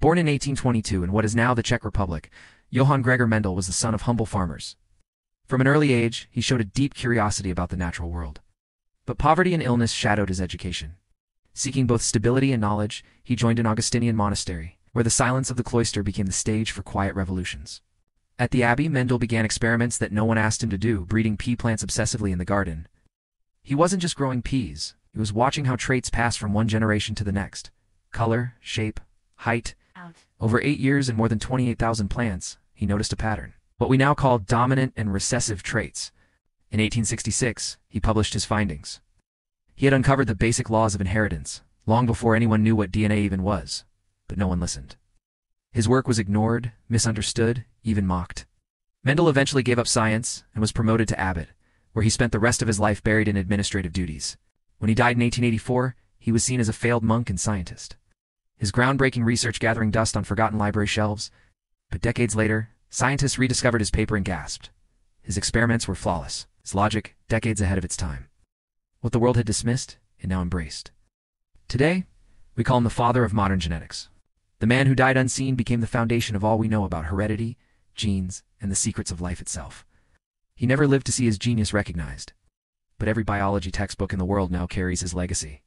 Born in 1822 in what is now the Czech Republic, Johann Gregor Mendel was the son of humble farmers. From an early age, he showed a deep curiosity about the natural world. But poverty and illness shadowed his education. Seeking both stability and knowledge, he joined an Augustinian monastery, where the silence of the cloister became the stage for quiet revolutions. At the abbey, Mendel began experiments that no one asked him to do, breeding pea plants obsessively in the garden. He wasn't just growing peas, he was watching how traits passed from one generation to the next. Color, shape, height. Over eight years and more than 28,000 plants, he noticed a pattern. What we now call dominant and recessive traits. In 1866, he published his findings. He had uncovered the basic laws of inheritance, long before anyone knew what DNA even was, but no one listened. His work was ignored, misunderstood, even mocked. Mendel eventually gave up science and was promoted to abbot, where he spent the rest of his life buried in administrative duties. When he died in 1884, he was seen as a failed monk and scientist. His groundbreaking research gathering dust on forgotten library shelves, but decades later, scientists rediscovered his paper and gasped. His experiments were flawless, his logic decades ahead of its time. What the world had dismissed, it now embraced. Today, we call him the father of modern genetics. The man who died unseen became the foundation of all we know about heredity, genes, and the secrets of life itself. He never lived to see his genius recognized, but every biology textbook in the world now carries his legacy.